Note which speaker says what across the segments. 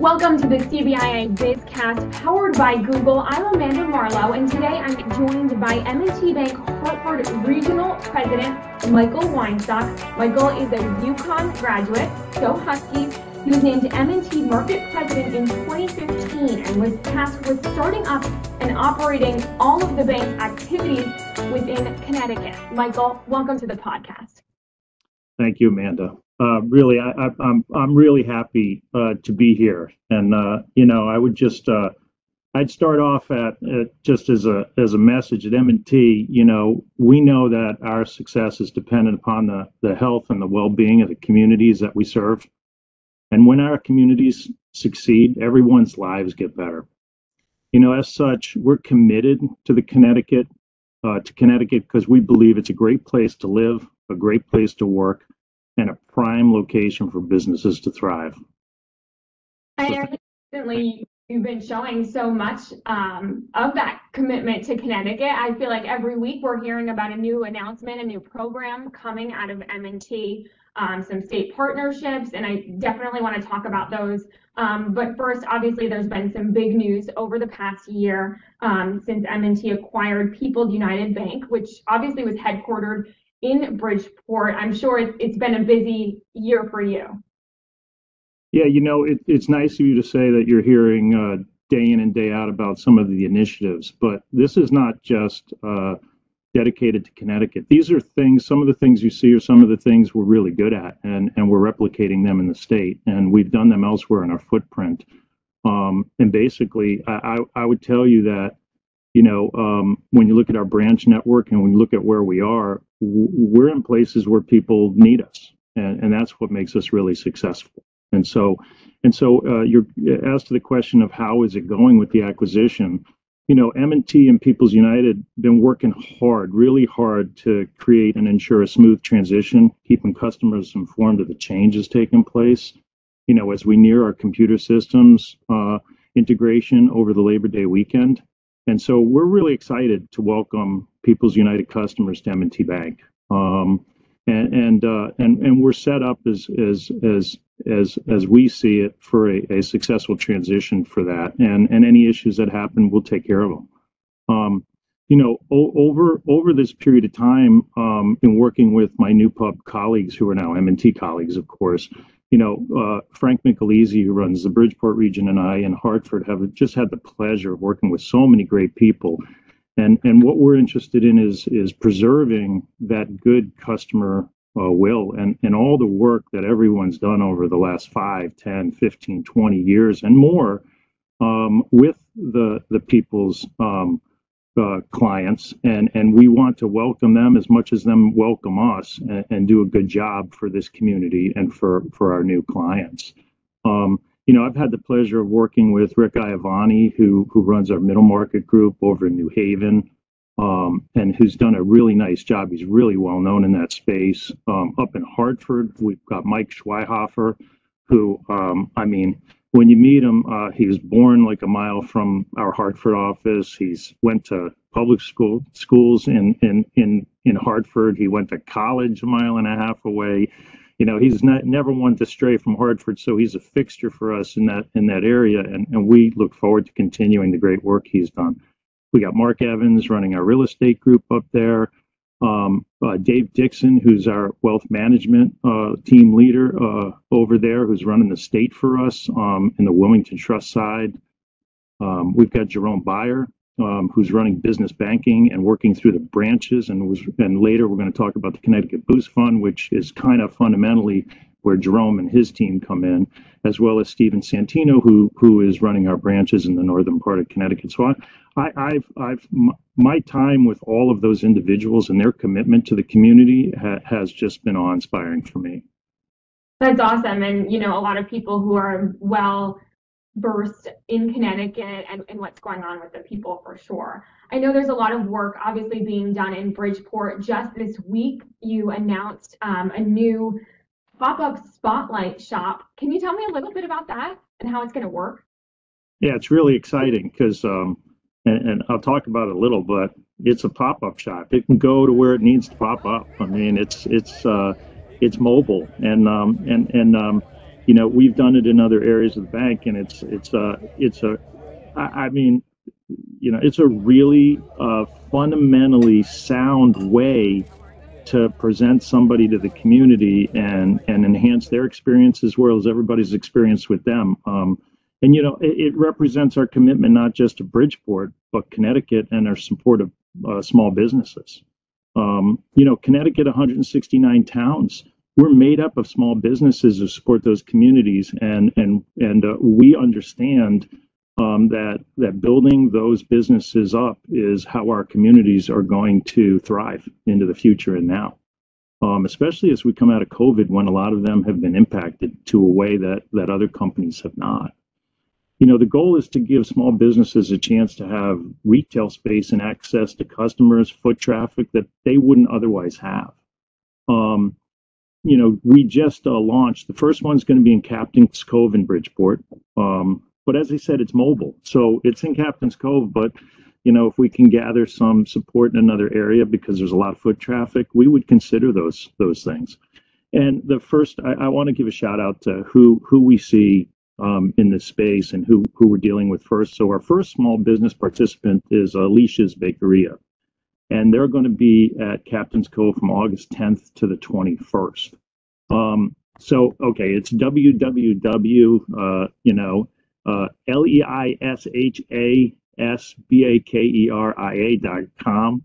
Speaker 1: Welcome to the CBIA BizCast powered by Google. I'm Amanda Marlowe, and today I'm joined by M&T Bank Hartford Regional President Michael Weinstock. Michael is a UConn graduate, go Huskies. He was named M&T Market President in 2015 and was tasked with starting up and operating all of the bank's activities within Connecticut. Michael, welcome to the podcast.
Speaker 2: Thank you, Amanda uh, really, I, am I'm, I'm really happy uh, to be here. And uh, you know, I would just uh, I'd start off at, just as a as a message at M&T. You know, we know that our success is dependent upon the the health and the well-being of the communities that we serve. And when our communities succeed, everyone's lives get better. You know, as such, we're committed to the Connecticut uh, to Connecticut because we believe it's a great place to live, a great place to work and a prime location for businesses to thrive.
Speaker 1: And recently, you've been showing so much um, of that commitment to Connecticut. I feel like every week we're hearing about a new announcement, a new program coming out of M&T, um, some state partnerships, and I definitely want to talk about those. Um, but first, obviously, there's been some big news over the past year um, since M&T acquired People's United Bank, which obviously was headquartered in Bridgeport. I'm sure it's been a busy year for you.
Speaker 2: Yeah, you know, it, it's nice of you to say that you're hearing uh, day in and day out about some of the initiatives, but this is not just uh, dedicated to Connecticut. These are things, some of the things you see are some of the things we're really good at, and, and we're replicating them in the state, and we've done them elsewhere in our footprint. Um, and basically, I, I, I would tell you that you know, um, when you look at our branch network and when you look at where we are, we're in places where people need us, and, and that's what makes us really successful. And so, and so, uh, you're as to the question of how is it going with the acquisition. You know, M&T and People's United been working hard, really hard to create and ensure a smooth transition, keeping customers informed of the changes taking place. You know, as we near our computer systems uh, integration over the Labor Day weekend, and so we're really excited to welcome People's United customers to M&T Bank. Um, and and, uh, and and we're set up as as as as as we see it for a, a successful transition for that. And and any issues that happen, we'll take care of them. Um, you know, o- over over this period of time, um, in working with my new pub colleagues who are now M&T colleagues, of course, you know, uh, Frank Michalizzi, who runs the Bridgeport region, and I in Hartford have just had the pleasure of working with so many great people. And, and what we're interested in is, is preserving that good customer uh, will and, and all the work that everyone's done over the last 5, 10, 15, 20 years and more um, with the, the people's um, uh, clients, and and we want to welcome them as much as them welcome us, and, and do a good job for this community and for for our new clients. Um, you know, I've had the pleasure of working with Rick Iavani, who who runs our middle market group over in New Haven, um, and who's done a really nice job. He's really well known in that space. Um, up in Hartford, we've got Mike Schweihofer, who um, I mean when you meet him, uh, he was born like a mile from our Hartford office. He's went to public school schools in in in in Hartford. He went to college a mile and a half away. You know, he's not never one to stray from Hartford, so he's a fixture for us in that in that area, and and we look forward to continuing the great work he's done. We got Mark Evans running our real estate group up there um, uh, Dave Dixon, who's our wealth management uh, team leader uh, over there, who's running the state for us um, in the Wilmington Trust side. Um, we've got Jerome Bayer, um, who's running business banking and working through the branches. And was and later we're going to talk about the Connecticut Boost Fund, which is kind of fundamentally where Jerome and his team come in, as well as Stephen Santino, who who is running our branches in the northern part of Connecticut. So I, I, have I've my time with all of those individuals and their commitment to the community ha, has just been awe-inspiring for me.
Speaker 1: That's awesome, and you know a lot of people who are well versed in Connecticut and, and what's going on with the people for sure. I know there's a lot of work obviously being done in Bridgeport. Just this week, you announced um, a new pop-up spotlight shop. Can you tell me a little bit about that and how it's going to work?
Speaker 2: Yeah, it's really exciting because um, and, and, I'll talk about it a little, but it's a pop-up shop. It can go to where it needs to pop up. I mean, it's it's uh, it's mobile, and um, and and um, you know, we've done it in other areas of the bank, and it's it's a it's a, I, I mean, you know, it's a really uh, fundamentally sound way to present somebody to the community and and enhance their experience as well as everybody's experience with them. Um, and you know, it, it, represents our commitment not just to Bridgeport, but Connecticut and our support of uh, small businesses. Um, you know, Connecticut, 169 towns. We're made up of small businesses who support those communities, and and and uh, we understand um, that that building those businesses up is how our communities are going to thrive into the future and now. Um, especially as we come out of COVID, when a lot of them have been impacted to a way that that other companies have not. You know, the goal is to give small businesses a chance to have retail space and access to customers, foot traffic that they wouldn't otherwise have. Um, you know, we just uh, launched. The first one's going to be in Captain's Cove in Bridgeport. Um, but as I said, it's mobile, so it's in Captain's Cove. But you know, if we can gather some support in another area because there's a lot of foot traffic, we would consider those those things. And the first, I, I want to give a shout out to who who we see um, in this space and who, who we're dealing with first. So our first small business participant is Alicia's Bakeria. And they're going to be at Captain's Cove from August 10th to the 21st. Um, so, okay, it's www, uh, you know, uh, L-E-I-S-H-A-S-B-A-K-E-R-I-A dot com.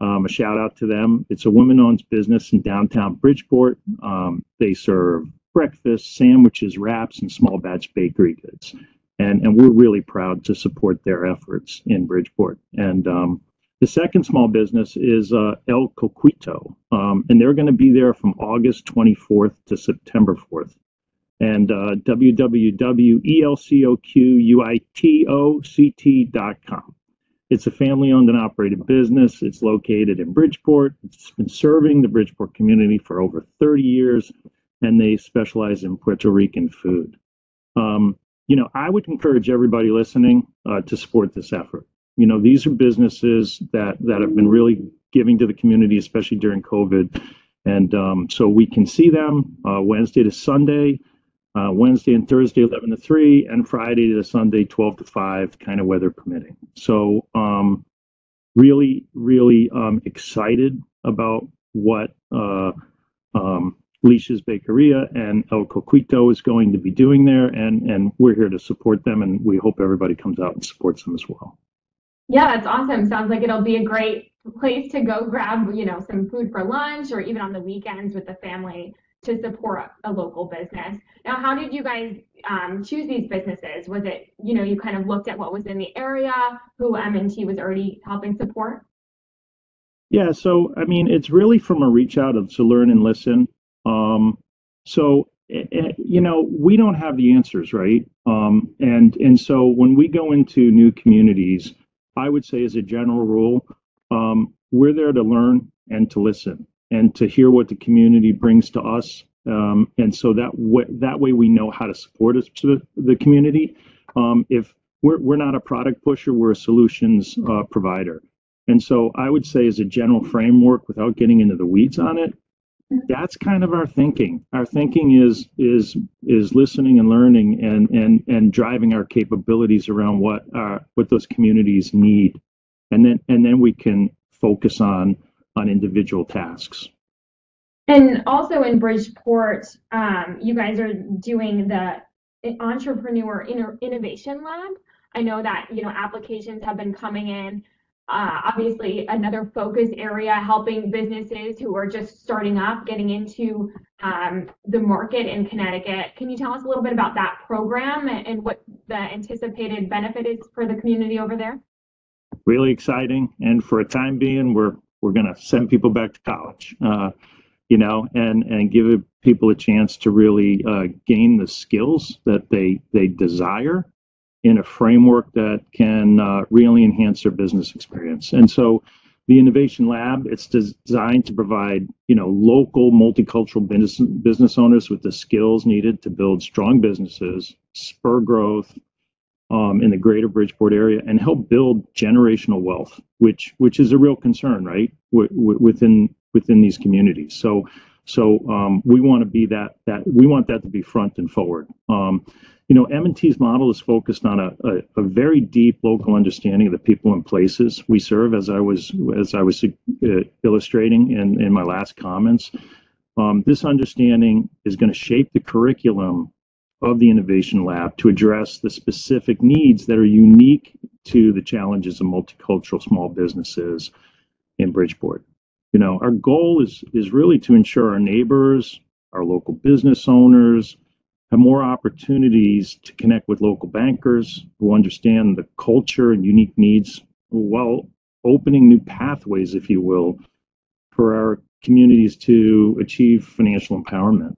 Speaker 2: Um, a shout out to them. It's a woman owned business in downtown Bridgeport. Um, they serve breakfast, sandwiches, wraps, and small batch bakery goods. And, and we're really proud to support their efforts in Bridgeport. And um, the second small business is uh, El Coquito, um, and they're going to be there from August 24th to September 4th. And uh, www.elcoquitoct.com. It's a family owned and operated business. It's located in Bridgeport. It's been serving the Bridgeport community for over 30 years and they specialize in Puerto Rican food. Um, you know, I would encourage everybody listening uh, to support this effort. You know, these are businesses that that have been really giving to the community, especially during COVID, and um, so we can see them uh, Wednesday to Sunday, uh, Wednesday and Thursday 11 to 3, and Friday to Sunday 12 to 5, kind of weather permitting. So, um, really, really um, excited about what uh, um, Alicia's Bakeria and El Coquito is going to be doing there, and and we're here to support them, and we hope everybody comes out and supports them as well.
Speaker 1: Yeah, that's awesome. Sounds like it'll be a great place to go grab, you know, some food for lunch or even on the weekends with the family to support a local business. Now, how did you guys um, choose these businesses? Was it, you know, you kind of looked at what was in the area, who M&T was already helping support?
Speaker 2: Yeah, so I mean, it's really from a reach out of to learn and listen. Um, so eh, eh, you know we don't have the answers right um, and and so when we go into new communities i would say as a general rule um, we're there to learn and to listen and to hear what the community brings to us um, and so that way that way we know how to support us to the community. Um, if we're, we're not a product pusher we're a solutions uh, provider. And so i would say as a general framework without getting into the weeds on it that's kind of our thinking. Our thinking is is is listening and learning and and and driving our capabilities around what our what those communities need. And then and then we can focus on on individual tasks
Speaker 1: and also in bridgeport um, you guys are doing the entrepreneur innovation lab i know that you know applications have been coming in uh, obviously another focus area helping businesses who are just starting up getting into um, the market in Connecticut. Can you tell us a little bit about that program and what the anticipated benefit is for the community over there?
Speaker 2: Really exciting, and for a time being, we're we're going to send people back to college, uh, you know, and and give people a chance to really uh, gain the skills that they they desire in a framework that can uh, really enhance their business experience. And so the Innovation Lab, it's designed to provide, you know, local multicultural business, business owners with the skills needed to build strong businesses, spur growth um, in the greater Bridgeport area, and help build generational wealth, which which is a real concern, right, w- w- within within these communities. So So um, we want to be that that we want that to be front and forward. Um, you know, M&T's model is focused on a, a, a, very deep local understanding of the people and places we serve, as I was as I was uh, illustrating in, in my last comments. Um, this understanding is going to shape the curriculum of the Innovation Lab to address the specific needs that are unique to the challenges of multicultural small businesses in Bridgeport. You know, our goal is is really to ensure our neighbors, our local business owners, have more opportunities to connect with local bankers who understand the culture and unique needs while opening new pathways, if you will, for our communities to achieve financial empowerment.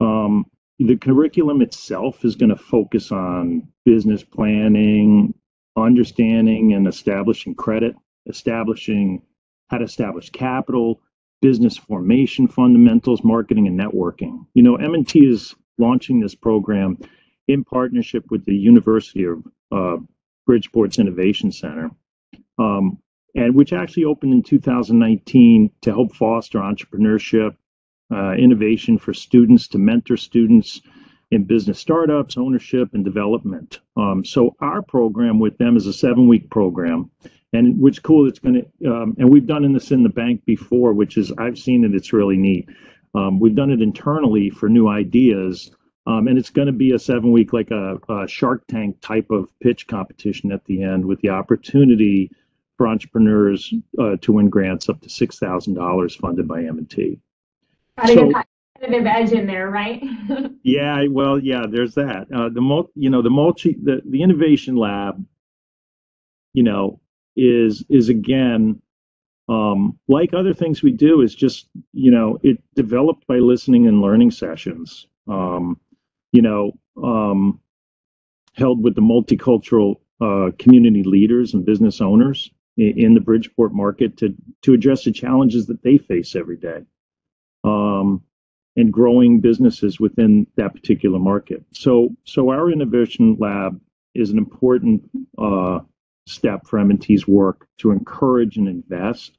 Speaker 2: Um, the curriculum itself is going to focus on business planning, understanding and establishing credit, establishing how to establish capital, business formation fundamentals, marketing and networking. You know, M&T is launching this program in partnership with the University of uh, Bridgeport's Innovation Center, um, and which actually opened in 2019 to help foster entrepreneurship, uh, innovation for students, to mentor students in business startups, ownership, and development. Um, so our program with them is a seven-week program, and which cool. It's going to, um, and we've done this in the bank before, which is I've seen it. It's really neat. Um, we've done it internally for new ideas, um, and it's going to be a seven week, like a, a, Shark Tank type of pitch competition at the end with the opportunity for entrepreneurs uh, to win grants up to $6,000 funded by M&T.
Speaker 1: Got to so, get competitive edge in there, right?
Speaker 2: yeah, well, yeah, there's that. Uh, the multi, you know, the multi, the, the innovation lab, you know, is is again um, like other things we do is just you know it developed by listening and learning sessions um, you know um, held with the multicultural uh, community leaders and business owners in, in, the bridgeport market to to address the challenges that they face every day um, and growing businesses within that particular market so so our innovation lab is an important uh, step for M&T's work to encourage and invest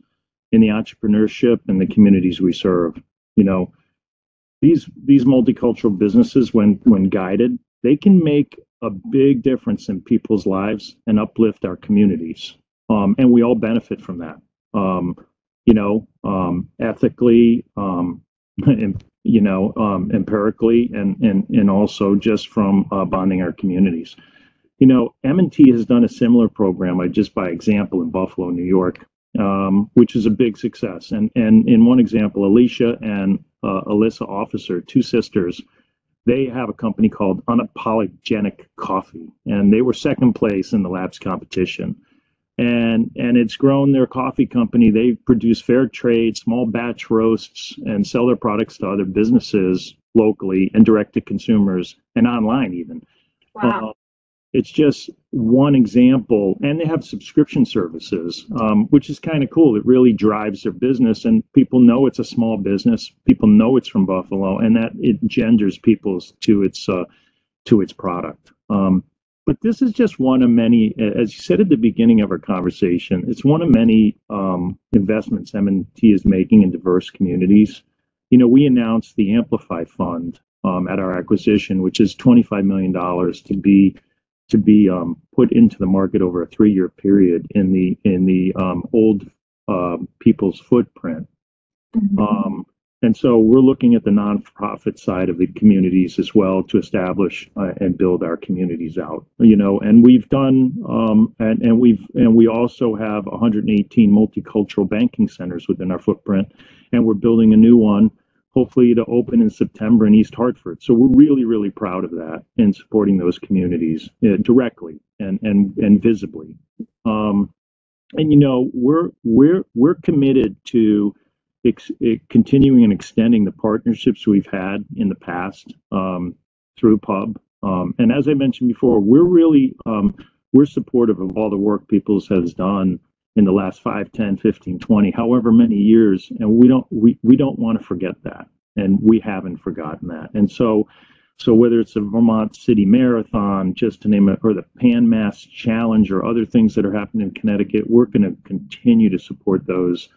Speaker 2: in the entrepreneurship and the communities we serve. You know, these these multicultural businesses, when when guided, they can make a big difference in people's lives and uplift our communities. Um, and we all benefit from that. Um, you know, um, ethically, um, and, you know, um, empirically, and and and also just from uh, bonding our communities. You know, M&T has done a similar program, I just by example, in Buffalo, New York, um, which is a big success. And and in one example, Alicia and uh, Alyssa Officer, two sisters, they have a company called Unapologetic Coffee, and they were second place in the labs competition. And and it's grown their coffee company. They produce fair trade, small batch roasts, and sell their products to other businesses locally and direct to consumers and online even.
Speaker 1: Wow. Uh,
Speaker 2: it's just one example and they have subscription services um, which is kind of cool it really drives their business and people know it's a small business people know it's from buffalo and that it genders people to its uh, to its product um, but this is just one of many as you said at the beginning of our conversation it's one of many um, investments m&t is making in diverse communities you know we announced the amplify fund um, at our acquisition which is $25 million to be to be um, put into the market over a three-year period in the in the um, old uh, people's footprint. Mm-hmm. And so we're looking at the nonprofit side of the communities as well to establish uh, and build our communities out. You know, and we've done um, and and we've and we also have 118 multicultural banking centers within our footprint, and we're building a new one hopefully to open in September in East Hartford. So we're really, really proud of that and supporting those communities uh, directly and and and visibly. Um, and you know, we're we're we're committed to ex- eh, continuing and extending the partnerships we've had in the past um, through Pub. Um, and as I mentioned before, we're really um, we're supportive of all the work Peoples has done in the last 5 10 15 20 however many years and we don't we, we don't want to forget that and we haven't forgotten that and so so whether it's a vermont city marathon just to name it or the pan mass challenge or other things that are happening in connecticut we're going to continue to support those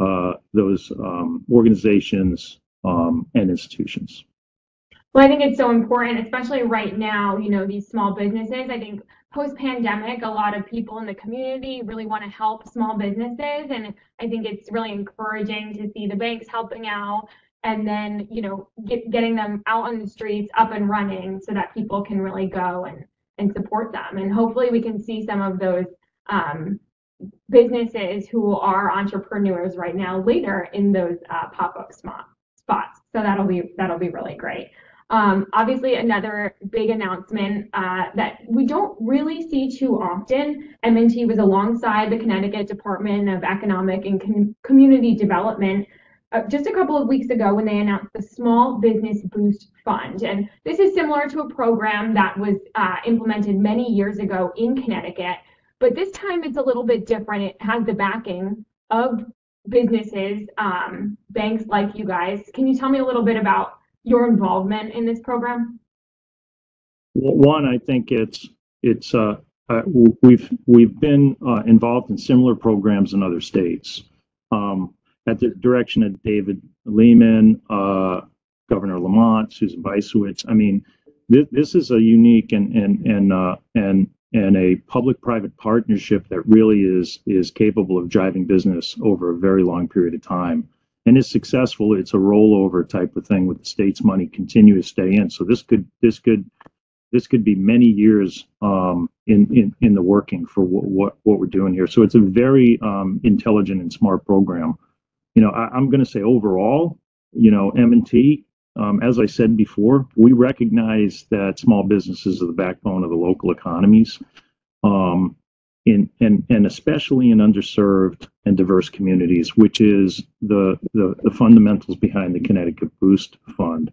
Speaker 2: uh, those um, organizations um, and institutions.
Speaker 1: Well, I think it's so important, especially right now, you know, these small businesses. I think post pandemic, a lot of people in the community really want to help small businesses. And I think it's really encouraging to see the banks helping out and then, you know, get, getting them out on the streets up and running so that people can really go and, and support them. And hopefully we can see some of those um, businesses who are entrepreneurs right now later in those uh, pop-up spots. So that'll be that'll be really great. Um, obviously, another big announcement uh, that we don't really see too often. M&T was alongside the Connecticut Department of Economic and Com Community Development uh, just a couple of weeks ago when they announced the Small Business Boost Fund. And this is similar to a program that was uh, implemented many years ago in Connecticut, but this time it's a little bit different. It has the backing of businesses, um, banks like you guys. Can you tell me a little bit about your involvement in this program?
Speaker 2: One, I think it's it's uh, uh, we've we've been uh, involved in similar programs in other states. Um, at the direction of David Lehman, uh, Governor Lamont, Susan Bysiewicz. I mean, this, this is a unique and and and uh, and and a public-private partnership that really is is capable of driving business over a very long period of time and is successful, it's a rollover type of thing with the state's money continue to stay in. So this could this could this could be many years um, in, in in the working for what, what what we're doing here. So it's a very um, intelligent and smart program. You know, I, am going to say overall, you know, M&T, um, as I said before, we recognize that small businesses are the backbone of the local economies. Um, in and and especially in underserved and diverse communities, which is the, the the fundamentals behind the Connecticut Boost Fund.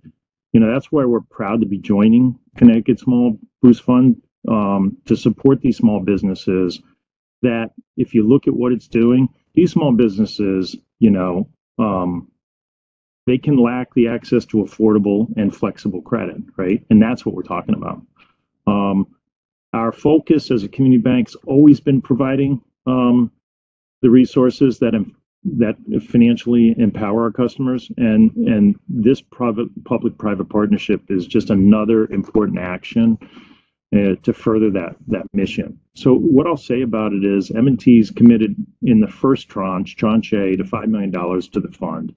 Speaker 2: You know, that's why we're proud to be joining Connecticut Small Boost Fund um, to support these small businesses. That if you look at what it's doing, these small businesses, you know, um, they can lack the access to affordable and flexible credit, right? And that's what we're talking about. Um, our focus as a community bank has always been providing um, the resources that that financially empower our customers, and and this private public-private partnership is just another important action uh, to further that that mission. So what I'll say about it is M&T is committed in the first tranche, tranche A, to $5 million to the fund.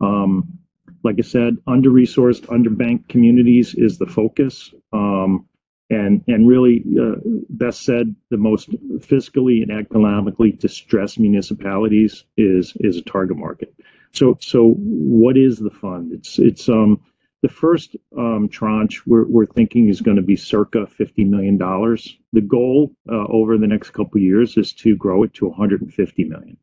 Speaker 2: Um, like I said, under-resourced, underbanked communities is the focus. Um, and and really uh, best said the most fiscally and economically distressed municipalities is is a target market. So so what is the fund? It's it's um the first um, tranche we're, we're thinking is going to be circa $50 million the goal uh, over the next couple years is to grow it to 150 million.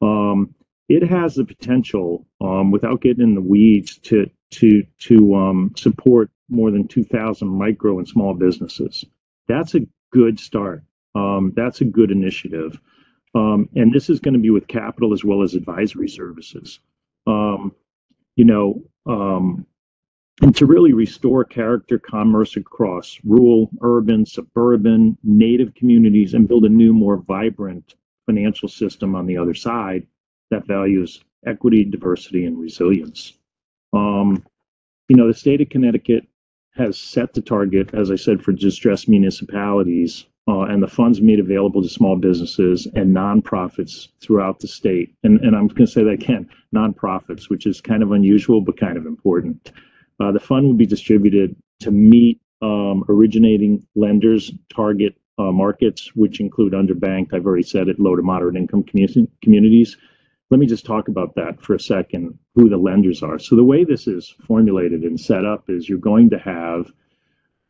Speaker 2: Um, it has the potential um, without getting in the weeds to to to um, support more than 2,000 micro and small businesses. That's a good start. Um, that's a good initiative. Um, and this is going to be with capital as well as advisory services. Um, you know, um, and to really restore character commerce across rural, urban, suburban, native communities and build a new, more vibrant financial system on the other side that values equity, diversity, and resilience. Um, you know, the state of Connecticut has set the target, as I said, for distressed municipalities, uh, and the funds made available to small businesses and nonprofits throughout the state. And, and I'm going to say that again, nonprofits, which is kind of unusual but kind of important. Uh, the fund will be distributed to meet um, originating lenders' target uh, markets, which include underbanked, I've already said it, low to moderate income communities, let me just talk about that for a second, who the lenders are. So the way this is formulated and set up is you're going to have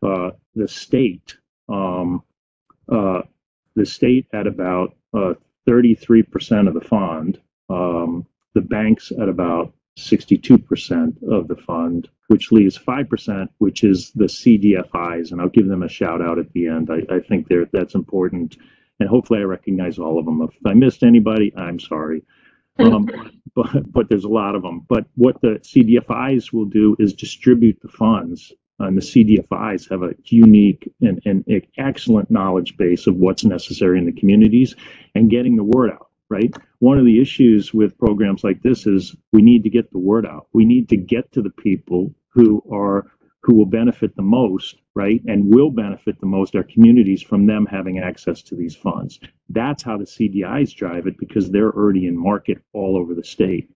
Speaker 2: uh, the state, um, uh, the state at about uh, 33% of the fund, um, the banks at about 62% of the fund, which leaves 5%, which is the CDFIs. And I'll give them a shout out at the end. I, I think that's important. And hopefully I recognize all of them. If I missed anybody, I'm sorry. Um, but, but there's a lot of them. But what the CDFIs will do is distribute the funds. And the CDFIs have a unique and, and excellent knowledge base of what's necessary in the communities and getting the word out. right? One of the issues with programs like this is we need to get the word out. We need to get to the people who are who will benefit the most, right? And will benefit the most our communities from them having access to these funds. That's how the CDIs drive it because they're already in market all over the state.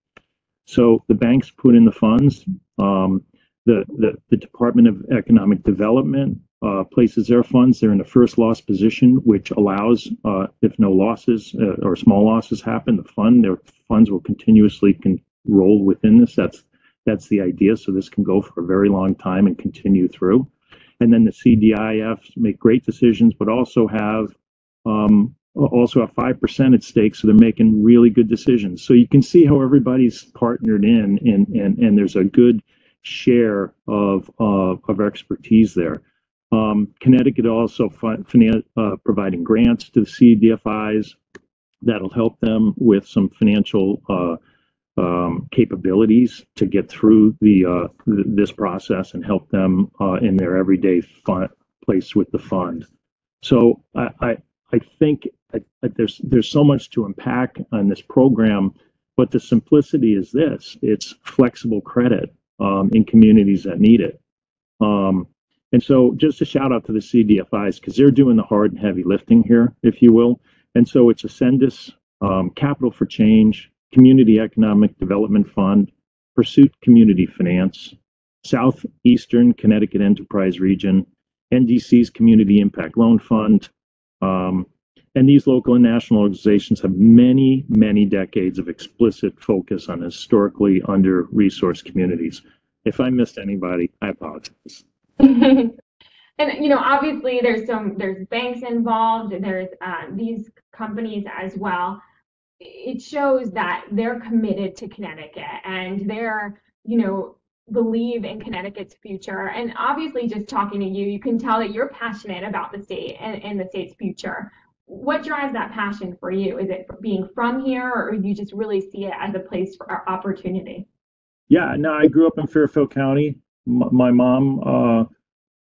Speaker 2: So the banks put in the funds. Um, the, the, the Department of Economic Development uh, places their funds. They're in the first loss position, which allows, uh, if no losses uh, or small losses happen, the fund, their funds will continuously con- roll within this. That's that's the idea. So this can go for a very long time and continue through. And then the CDIFs make great decisions, but also have um, also have five percent at stake, so they're making really good decisions. So you can see how everybody's partnered in, and and and there's a good share of uh, of expertise there. Um, Connecticut also finan- uh, providing grants to the CDFIs that'll help them with some financial uh, um, capabilities to get through the uh, th- this process and help them uh, in their everyday fun- place with the fund. So I I, I think I, I, there's there's so much to unpack on this program, but the simplicity is this: it's flexible credit um, in communities that need it. Um, and so just a shout out to the CDFIs because they're doing the hard and heavy lifting here, if you will. And so it's Ascendus, um, Capital for Change, Community Economic Development Fund, Pursuit Community Finance, Southeastern Connecticut Enterprise Region, NDC's Community Impact Loan Fund. Um, and these local and national organizations have many, many decades of explicit focus on historically under resourced communities. If I missed anybody, I apologize.
Speaker 1: and you know, obviously, there's some there's banks involved. There's uh, these companies as well it shows that they're committed to Connecticut and they're, you know, believe in Connecticut's future. And obviously, just talking to you, you can tell that you're passionate about the state and, and the state's future. What drives that passion for you? Is it being from here, or you just really see it as a place for opportunity?
Speaker 2: Yeah, no, I grew up in Fairfield County. My mom uh,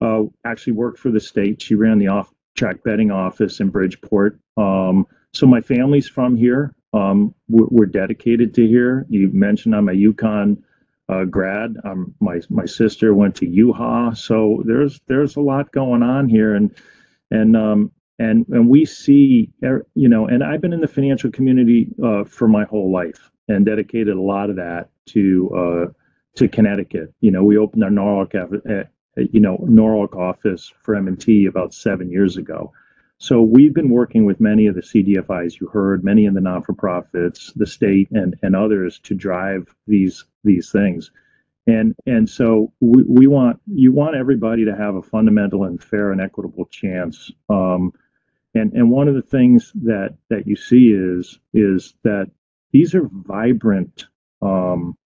Speaker 2: uh, actually worked for the state. She ran the off-track betting office in Bridgeport. Um, so my family's from here. Um, we're, dedicated to here. You mentioned I'm a UConn uh, grad. Um, my my sister went to UHart, so there's there's a lot going on here, and and um, and and we see er, you know, and I've been in the financial community uh, for my whole life and dedicated a lot of that to uh, to Connecticut. You know, we opened our Norwalk, uh, you know, Norwalk office for M&T about seven years ago so we've been working with many of the CDFIs you heard, many of the non-for-profits, the state, and and others to drive these these things. And and so we, we want you want everybody to have a fundamental and fair and equitable chance. Um, and and one of the things that that you see is is that these are vibrant. Um,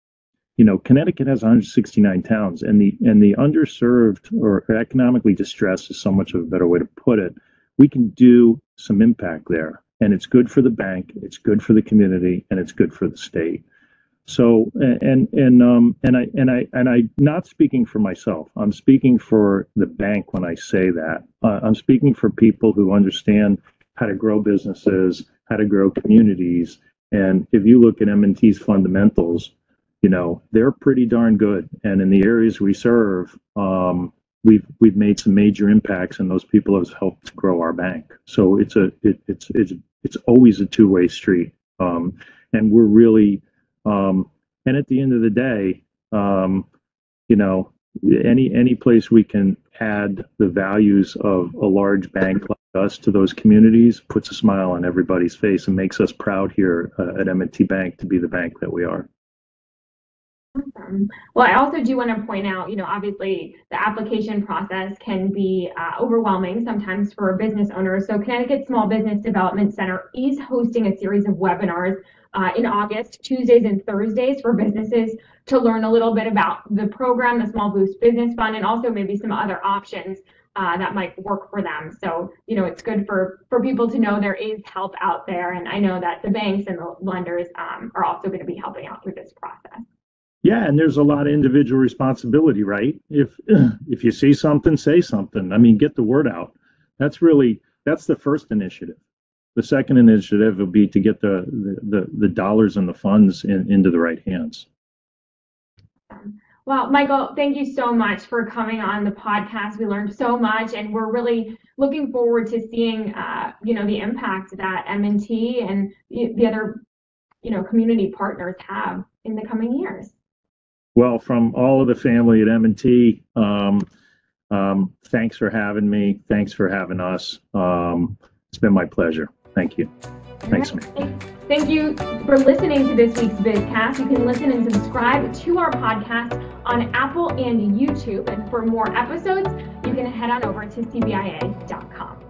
Speaker 2: you know, Connecticut has 169 towns, and the and the underserved or economically distressed is so much of a better way to put it we can do some impact there. And it's good for the bank, it's good for the community, and it's good for the state. So and and um and I and I and I not speaking for myself. I'm speaking for the bank when I say that. Uh, I'm speaking for people who understand how to grow businesses, how to grow communities. And if you look at M&T's fundamentals, you know they're pretty darn good. And in the areas we serve, um, we've we've made some major impacts, and those people have helped grow our bank. So it's a it, it's it's it's always a two way street, um, and we're really um, and at the end of the day, um, you know, any any place we can add the values of a large bank like us to those communities puts a smile on everybody's face and makes us proud here uh, at M&T Bank to be the bank that we are.
Speaker 1: Awesome. Well, I also do want to point out, you know, obviously the application process can be uh, overwhelming sometimes for business owners. So Connecticut Small Business Development Center is hosting a series of webinars uh, in August, Tuesdays and Thursdays for businesses to learn a little bit about the program, the Small Boost Business Fund, and also maybe some other options uh, that might work for them. So, you know, it's good for, for people to know there is help out there. And I know that the banks and the lenders um, are also going to be helping out through this process.
Speaker 2: Yeah, and there's a lot of individual responsibility, right? If if you see something, say something. I mean, get the word out. That's really that's the first initiative. the second initiative will be to get the, the, the, dollars and the funds in, into the right hands.
Speaker 1: Well, Michael, thank you so much for coming on the podcast. We learned so much, and we're really looking forward to seeing, uh, you know, the impact that M&T and the other, you know, community partners have in the coming years.
Speaker 2: Well, from all of the family at M&T, um, um, thanks for having me. Thanks for having us. Um, it's been my pleasure. Thank you. Thanks.
Speaker 1: Right. Thank you for listening to this week's Bizcast. You can listen and subscribe to our podcast on Apple and YouTube. And for more episodes, you can head on over to CBIA.com.